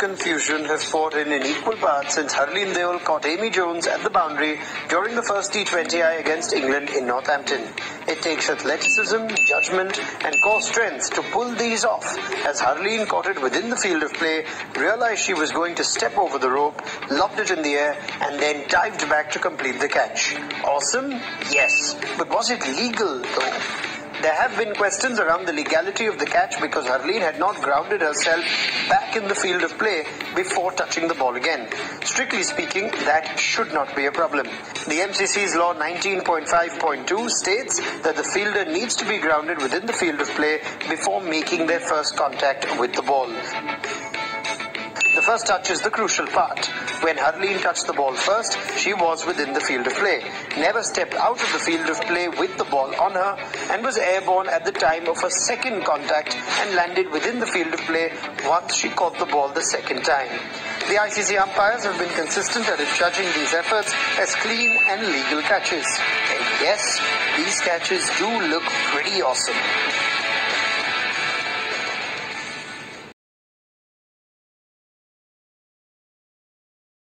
confusion has fought in in equal parts since Harleen Deol caught Amy Jones at the boundary during the first T20I against England in Northampton. It takes athleticism, judgment and core strength to pull these off as Harleen caught it within the field of play, realized she was going to step over the rope, lobbed it in the air and then dived back to complete the catch. Awesome? Yes. But was it legal though? There have been questions around the legality of the catch because Harleen had not grounded herself back in the field of play before touching the ball again. Strictly speaking, that should not be a problem. The MCC's law 19.5.2 states that the fielder needs to be grounded within the field of play before making their first contact with the ball. First touch is the crucial part. When Harleen touched the ball first, she was within the field of play, never stepped out of the field of play with the ball on her, and was airborne at the time of her second contact and landed within the field of play once she caught the ball the second time. The ICC umpires have been consistent at judging these efforts as clean and legal catches. And yes, these catches do look pretty awesome.